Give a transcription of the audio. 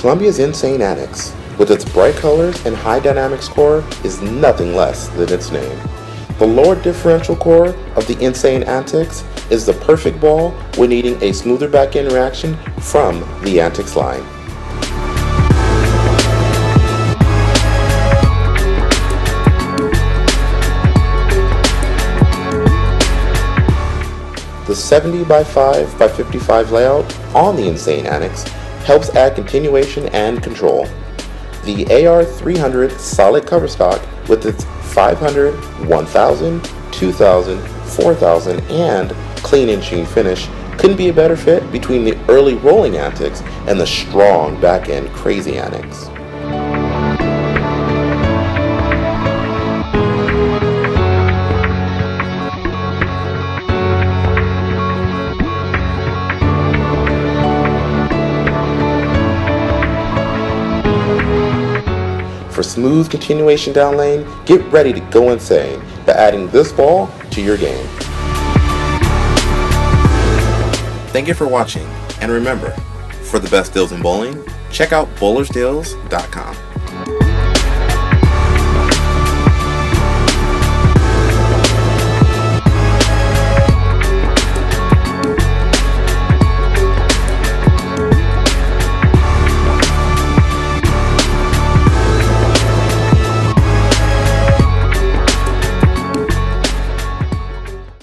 Columbia's N'Sane Antics, with its bright colors and Hi-Dynamix core, is nothing less than its name. The lower differential core of the N'Sane Antics is the perfect ball when needing a smoother back-end reaction from the Antics line. The 70 by 5 by 55 layout on the N'Sane Antics helps add continuation and control. The AR300 solid cover stock with its 500, 1000, 2000, 4000, and clean and sheen finish couldn't be a better fit between the early rolling antics and the strong back end crazy antics. For smooth continuation down lane, get ready to go insane by adding this ball to your game. Thank you for watching, and remember, for the best deals in bowling, check out bowlersdeals.com.